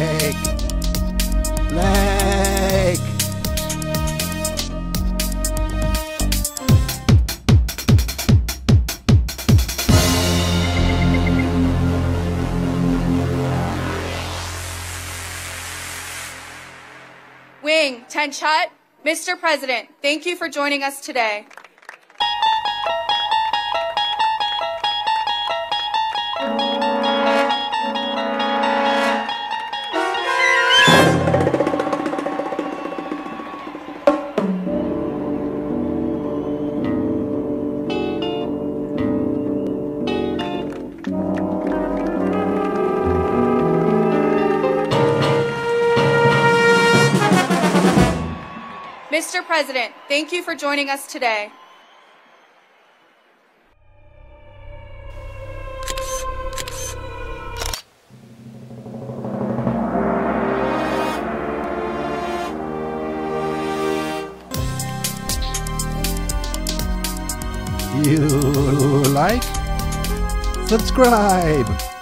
Blake. Blake. Wing, Ten Chut, Mr. President, thank you for joining us today. Mr. President, thank you for joining us today. You like? Subscribe!